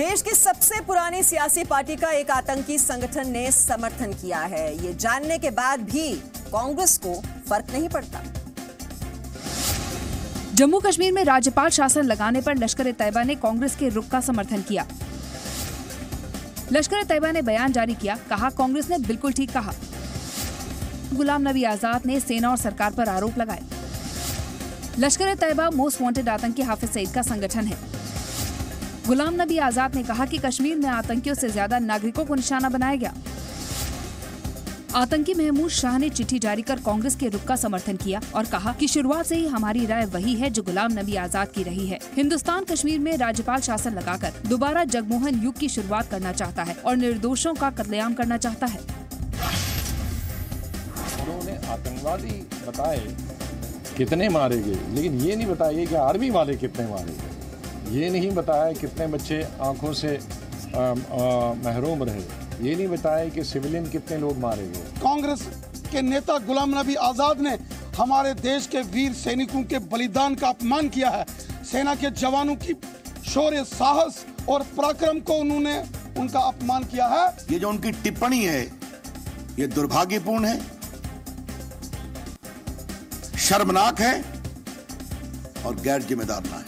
देश की सबसे पुरानी सियासी पार्टी का एक आतंकी संगठन ने समर्थन किया है। ये जानने के बाद भी कांग्रेस को फ़र्क नहीं पड़ता। जम्मू कश्मीर में राज्यपाल शासन लगाने पर लश्कर ए तैयबा ने कांग्रेस के रुख का समर्थन किया। लश्कर ए तैयबा ने बयान जारी किया, कहा, कांग्रेस ने बिल्कुल ठीक कहा। गुलाम नबी आज़ाद ने सेना और सरकार पर आरोप लगाए। लश्कर तैयबा मोस्ट वांटेड आतंकी हाफिज सईद का संगठन है। गुलाम नबी आज़ाद ने कहा कि कश्मीर में आतंकियों से ज़्यादा नागरिकों को निशाना बनाया गया। आतंकी महमूद शाह ने चिट्ठी जारी कर कांग्रेस के रुख का समर्थन किया और कहा कि शुरुआत से ही हमारी राय वही है जो गुलाम नबी आज़ाद की रही है। हिंदुस्तान कश्मीर में राज्यपाल शासन लगाकर दोबारा जगमोहन युग की शुरुआत करना चाहता है और निर्दोषों का कत्लेआम करना चाहता है। उन्होंने आतंकवादी बताए कितने मारे गए, लेकिन ये नहीं बताइए कि आर्मी वाले कितने मारे गए। ये नहीं बताया कितने बच्चे आँखों से आ, आ, महरूम रहे। ये नहीं बताया कि सिविलियन कितने लोग मारे गए। कांग्रेस के नेता गुलाम नबी आज़ाद ने हमारे देश के वीर सैनिकों के बलिदान का अपमान किया है। सेना के जवानों की शौर्य साहस और पराक्रम को उन्होंने उनका अपमान किया है। ये जो उनकी टिप्पणी है ये दुर्भाग्यपूर्ण है शर्मनाक है और गैर जिम्मेदार ना